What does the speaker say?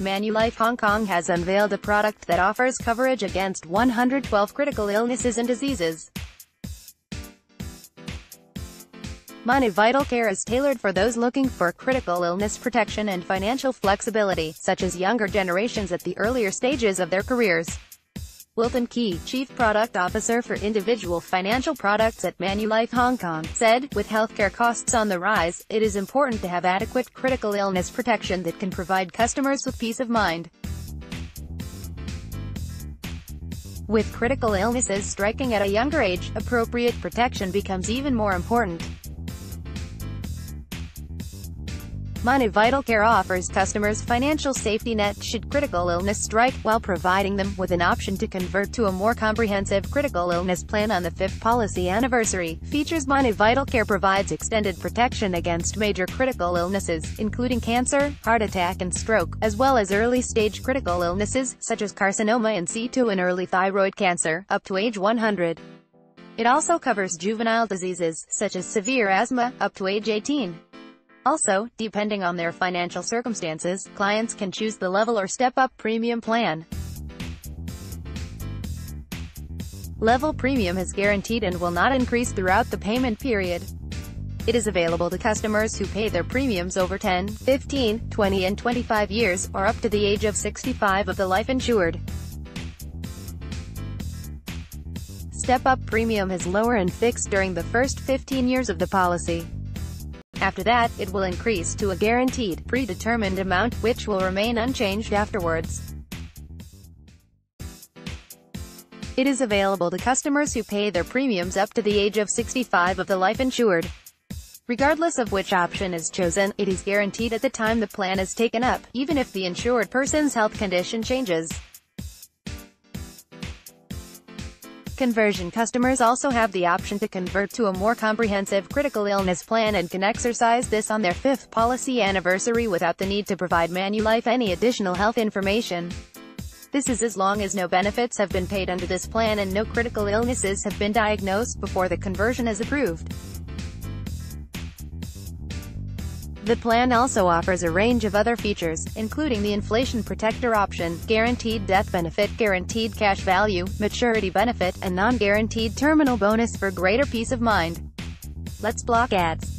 Manulife Hong Kong has unveiled a product that offers coverage against 112 critical illnesses and diseases. ManuVital Care is tailored for those looking for critical illness protection and financial flexibility, such as younger generations at the earlier stages of their careers. Wilton Key, Chief Product Officer for Individual Financial Products at Manulife Hong Kong, said, with healthcare costs on the rise, it is important to have adequate critical illness protection that can provide customers with peace of mind. With critical illnesses striking at a younger age, appropriate protection becomes even more important. ManuVital Care offers customers financial safety net should critical illness strike, while providing them with an option to convert to a more comprehensive critical illness plan on the fifth policy anniversary. Features ManuVital Care provides extended protection against major critical illnesses, including cancer, heart attack and stroke, as well as early-stage critical illnesses, such as carcinoma in situ and early thyroid cancer, up to age 100. It also covers juvenile diseases, such as severe asthma, up to age 18. Also, depending on their financial circumstances, clients can choose the level or step-up premium plan. Level premium is guaranteed and will not increase throughout the payment period. It is available to customers who pay their premiums over 10, 15, 20 and 25 years, or up to the age of 65 of the life insured. Step-up premium is lower and fixed during the first 15 years of the policy. After that, it will increase to a guaranteed, predetermined amount, which will remain unchanged afterwards. It is available to customers who pay their premiums up to the age of 65 of the life insured. Regardless of which option is chosen, it is guaranteed at the time the plan is taken up, even if the insured person's health condition changes. Conversion customers also have the option to convert to a more comprehensive critical illness plan and can exercise this on their fifth policy anniversary without the need to provide Manulife any additional health information. This is as long as no benefits have been paid under this plan and no critical illnesses have been diagnosed before the conversion is approved. The plan also offers a range of other features, including the inflation protector option, guaranteed death benefit, guaranteed cash value, maturity benefit, and non-guaranteed terminal bonus for greater peace of mind. Let's block ads.